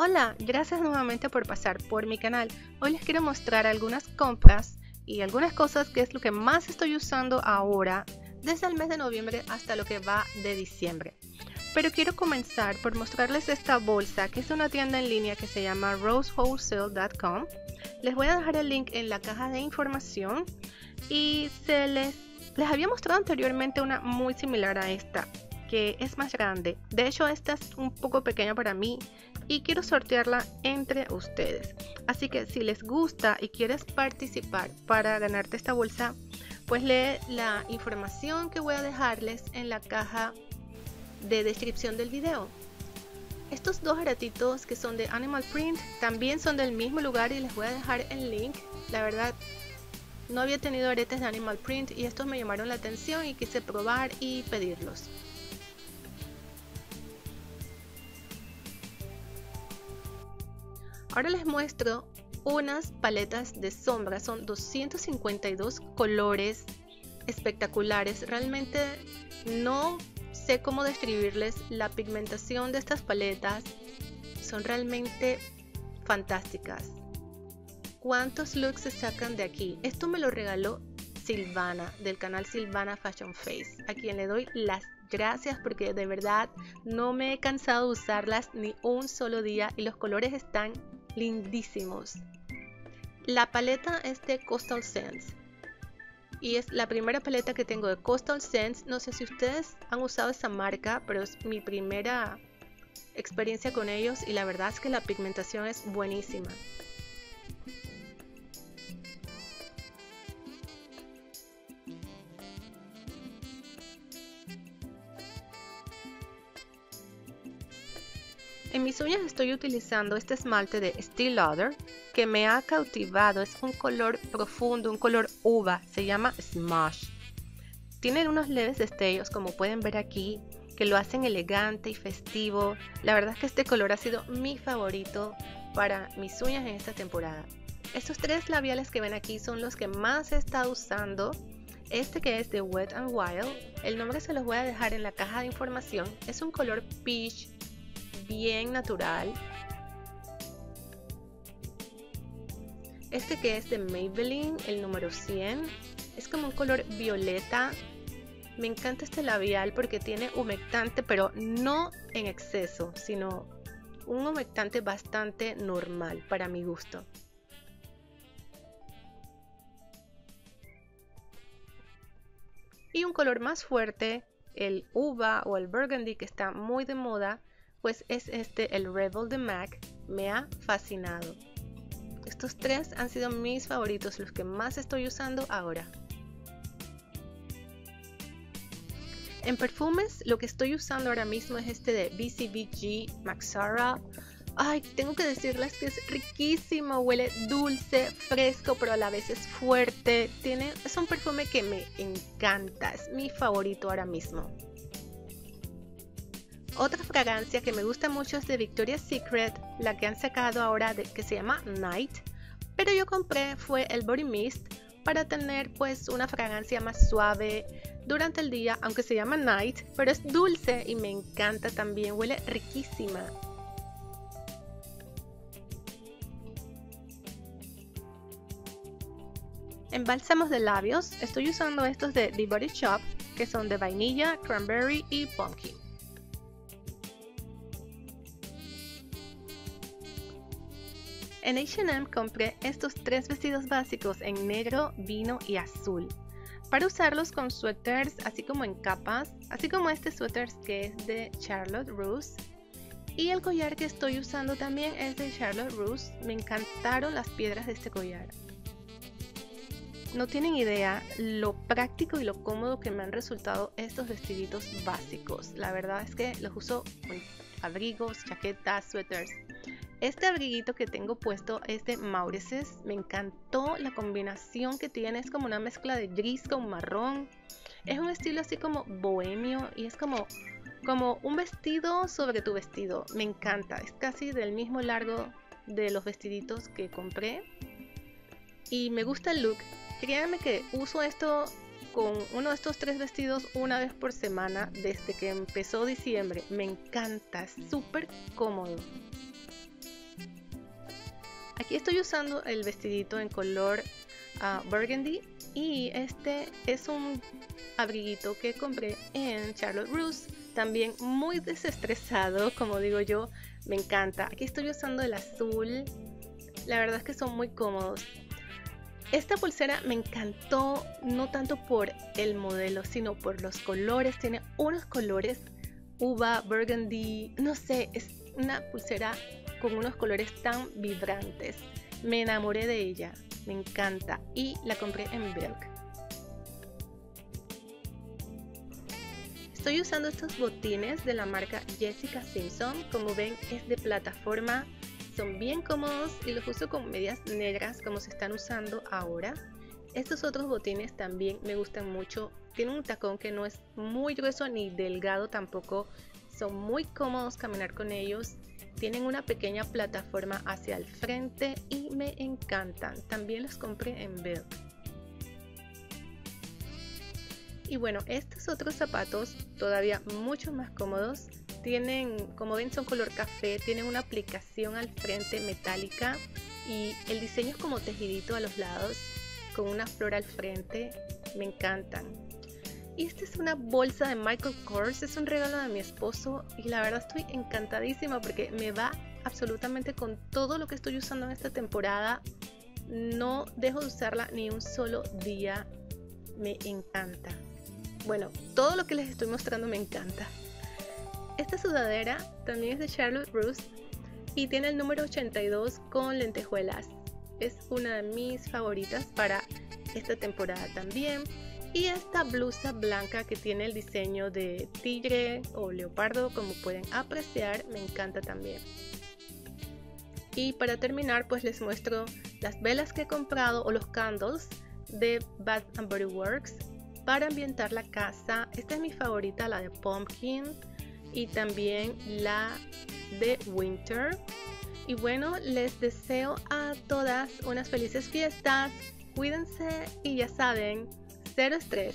Hola, gracias nuevamente por pasar por mi canal. Hoy les quiero mostrar algunas compras y algunas cosas que es lo que más estoy usando ahora desde el mes de noviembre hasta lo que va de diciembre. Pero quiero comenzar por mostrarles esta bolsa que es una tienda en línea que se llama rosewholesale.com. Les voy a dejar el link en la caja de información y se les, les había mostrado anteriormente una muy similar a esta que es más grande. De hecho, esta es un poco pequeña para mí y quiero sortearla entre ustedes. Así que si les gusta y quieres participar para ganarte esta bolsa, pues lee la información que voy a dejarles en la caja de descripción del video. Estos dos aretitos que son de Animal Print también son del mismo lugar y les voy a dejar el link. La verdad, no había tenido aretes de Animal Print y estos me llamaron la atención y quise probar y pedirlos. Ahora les muestro unas paletas de sombra. Son 252 colores espectaculares. Realmente no sé cómo describirles la pigmentación de estas paletas. Son realmente fantásticas. ¿Cuántos looks se sacan de aquí? Esto me lo regaló Silvana del canal Silvana Fashion Face, a quien le doy las gracias porque de verdad no me he cansado de usarlas ni un solo día y los colores están lindísimos. La paleta es de Coastal Sense y es la primera paleta que tengo de Coastal Sense. No sé si ustedes han usado esa marca, pero es mi primera experiencia con ellos y la verdad es que la pigmentación es buenísima. En mis uñas estoy utilizando este esmalte de Steel Lauder que me ha cautivado. Es un color profundo, un color uva. Se llama Smash. Tienen unos leves destellos como pueden ver aquí que lo hacen elegante y festivo. La verdad es que este color ha sido mi favorito para mis uñas en esta temporada. Estos tres labiales que ven aquí son los que más he estado usando. Este que es de Wet n Wild, el nombre se los voy a dejar en la caja de información. Es un color peach bien natural. Este que es de Maybelline, el número 100, es como un color violeta. Me encanta este labial porque tiene humectante, pero no en exceso, sino un humectante bastante normal para mi gusto. Y un color más fuerte, el uva o el burgundy que está muy de moda, pues es este el Rebel de MAC, me ha fascinado. Estos tres han sido mis favoritos, los que más estoy usando ahora. En perfumes, lo que estoy usando ahora mismo es este de BCBG Maxara. Ay, tengo que decirles que es riquísimo, huele dulce, fresco, pero a la vez es fuerte. Tiene, es un perfume que me encanta, es mi favorito ahora mismo. Otra fragancia que me gusta mucho es de Victoria's Secret, la que han sacado ahora que se llama Night, pero yo compré fue el Body Mist para tener pues una fragancia más suave durante el día, aunque se llama Night, pero es dulce y me encanta también, huele riquísima. En bálsamos de labios estoy usando estos de The Body Shop que son de vainilla, cranberry y pumpkin. En H&M compré estos tres vestidos básicos en negro, vino y azul para usarlos con suéteres así como en capas, así como este suéter que es de Charlotte Russe y el collar que estoy usando también es de Charlotte Russe. Me encantaron las piedras de este collar. No tienen idea lo práctico y lo cómodo que me han resultado estos vestiditos básicos. La verdad es que los uso con abrigos, chaquetas, suéteres este abriguito que tengo puesto es de Maurices. Me encantó la combinación que tiene. Es como una mezcla de gris con marrón. Es un estilo así como bohemio y es como, como un vestido sobre tu vestido. Me encanta. Es casi del mismo largo de los vestiditos que compré. Y me gusta el look. Créanme que uso esto con uno de estos tres vestidos una vez por semana desde que empezó diciembre. Me encanta, es súper cómodo. Aquí estoy usando el vestidito en color uh, burgundy y este es un abriguito que compré en Charlotte Russe. También muy desestresado, como digo yo, me encanta. Aquí estoy usando el azul. La verdad es que son muy cómodos. Esta pulsera me encantó no tanto por el modelo, sino por los colores. Tiene unos colores uva, burgundy, no sé, es una pulsera con unos colores tan vibrantes. Me enamoré de ella, me encanta y la compré en Belk. Estoy usando estos botines de la marca Jessica Simpson, como ven es de plataforma, son bien cómodos y los uso con medias negras como se están usando ahora. Estos otros botines también me gustan mucho, tienen un tacón que no es muy grueso ni delgado tampoco, son muy cómodos caminar con ellos tienen una pequeña plataforma hacia el frente y me encantan. También los compré en Bell. Y bueno, estos otros zapatos todavía mucho más cómodos. Tienen, como ven, son color café. Tienen una aplicación al frente metálica y el diseño es como tejidito a los lados con una flor al frente. Me encantan. Y esta es una bolsa de Michael Kors, es un regalo de mi esposo y la verdad estoy encantadísima porque me va absolutamente con todo lo que estoy usando en esta temporada. No dejo de usarla ni un solo día. Me encanta. Bueno, todo lo que les estoy mostrando me encanta. Esta sudadera también es de Charlotte Russe y tiene el número 82 con lentejuelas. Es una de mis favoritas para esta temporada también. Y esta blusa blanca que tiene el diseño de tigre o leopardo, como pueden apreciar, me encanta también. Y para terminar, pues les muestro las velas que he comprado o los candles de Bath and Body Works para ambientar la casa. Esta es mi favorita, la de Pumpkin y también la de Winter. Y bueno, les deseo a todas unas felices fiestas. Cuídense y ya saben, cero estrés.